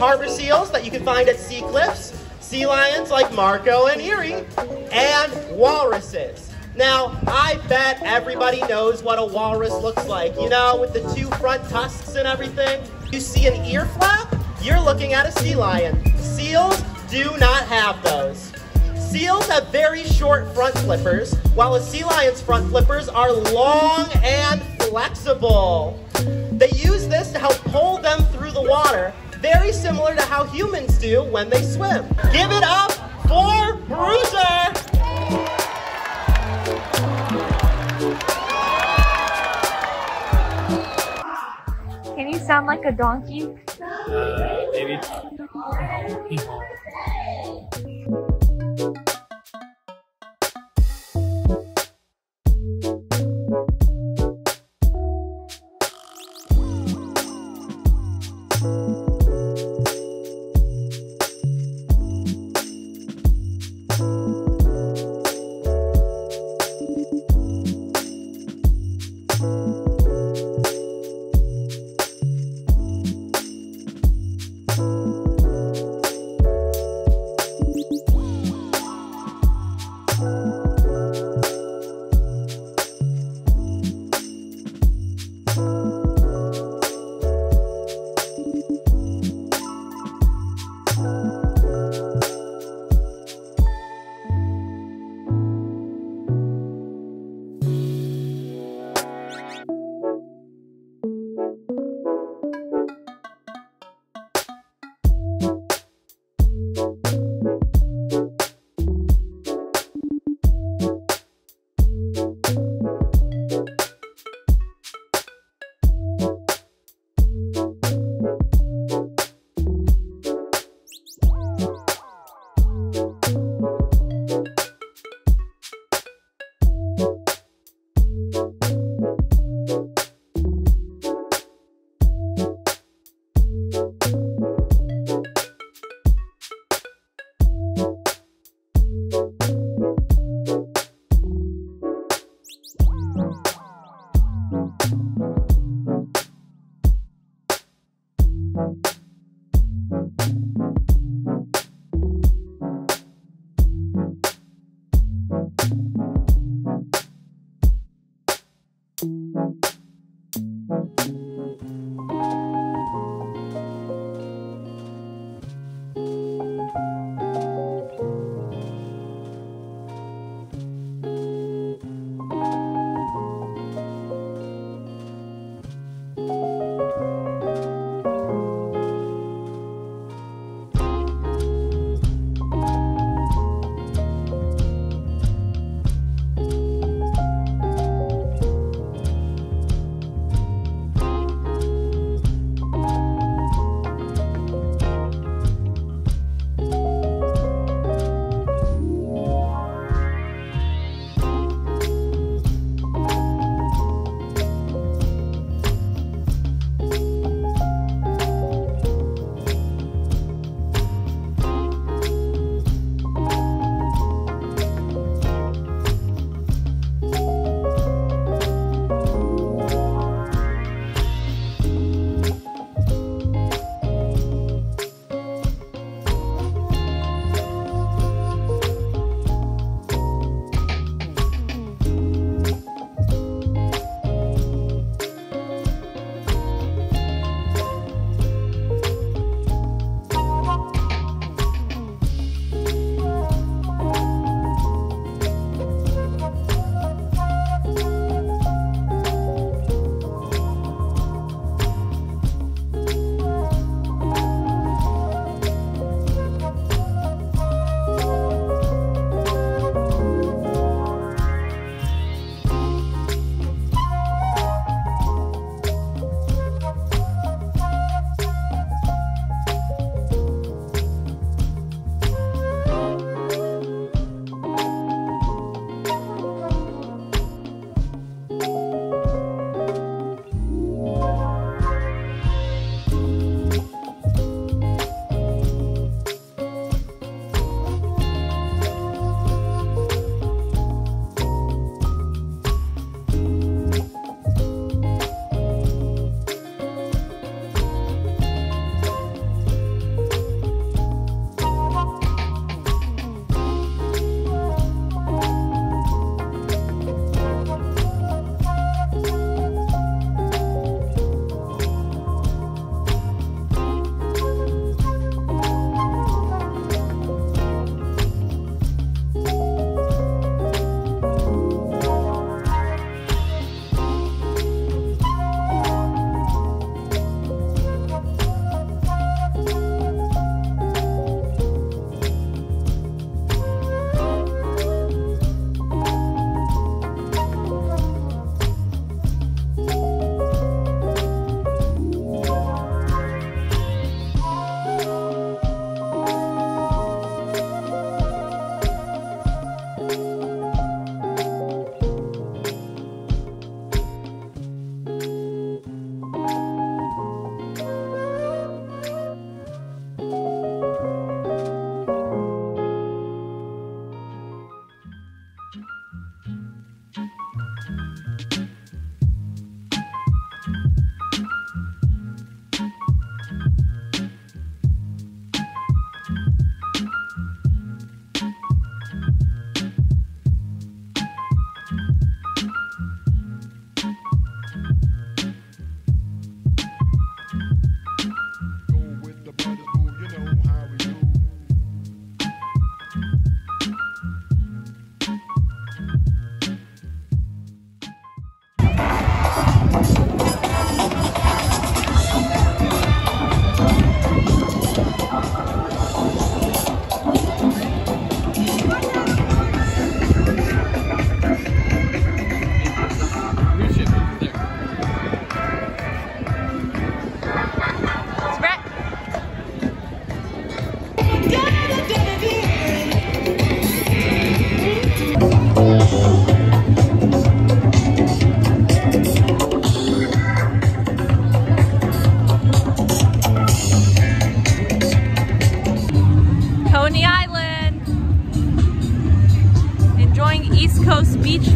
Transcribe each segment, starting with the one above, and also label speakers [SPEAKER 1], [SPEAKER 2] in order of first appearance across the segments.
[SPEAKER 1] harbor seals that you can find at sea cliffs, sea lions like Marco and Erie, and walruses. Now, I bet everybody knows what a walrus looks like. You know, with the two front tusks and everything. You see an ear flap? You're looking at a sea lion. Seals do not have those. Seals have very short front flippers, while a sea lion's front flippers are long and flexible. They use this to help pull them through the water, very similar to how humans do when they swim. Give it up for Bruiser!
[SPEAKER 2] Can you sound like a donkey?
[SPEAKER 3] Uh, maybe.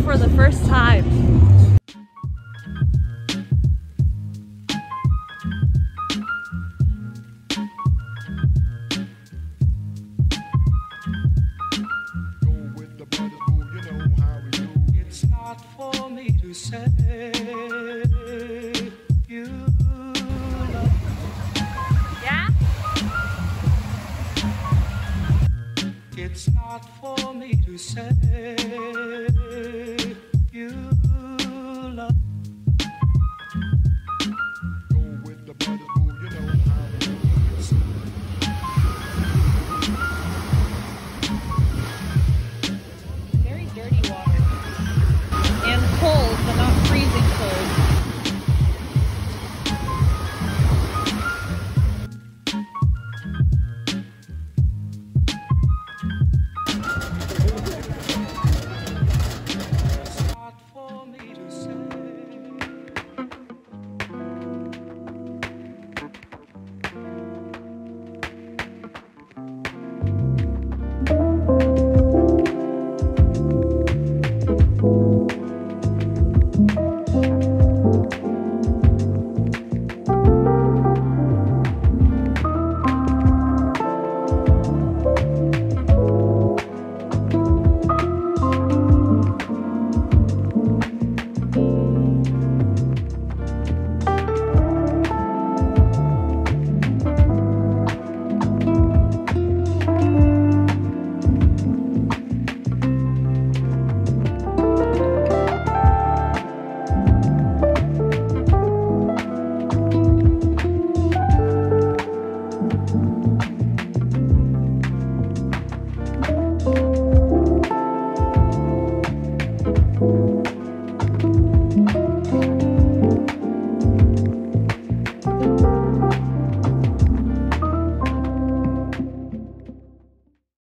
[SPEAKER 4] For the first time.
[SPEAKER 5] For me to say you It's not for me to say. You